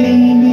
Oh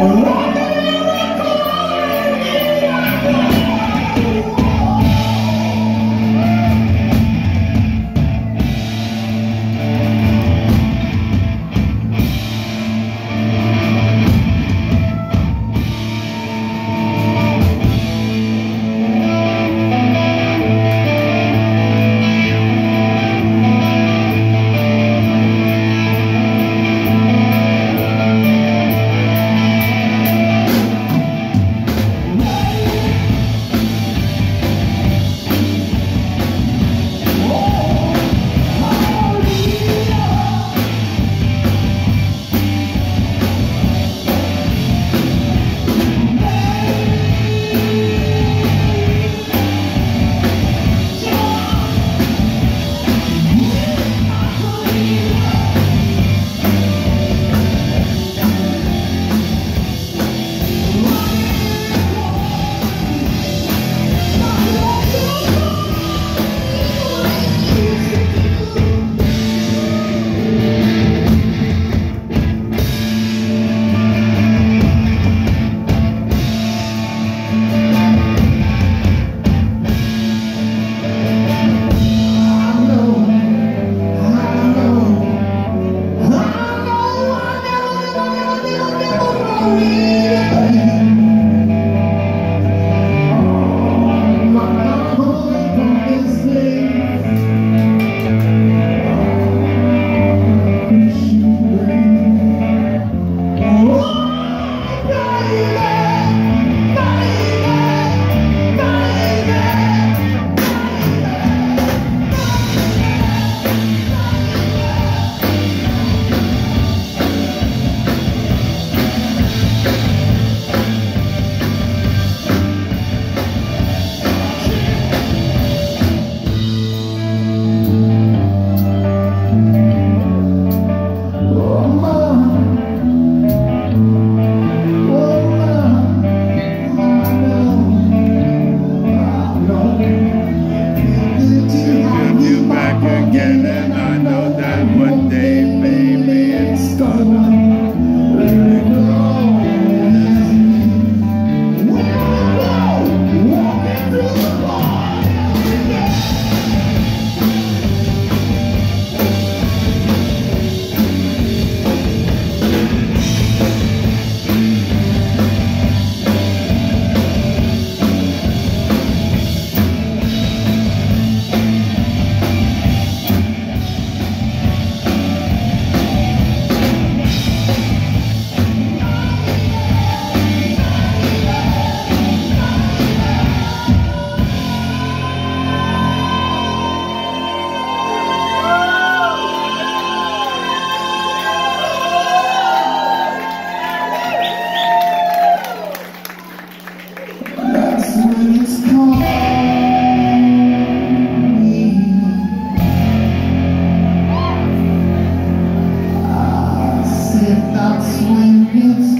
Hum? Oh, Thanks.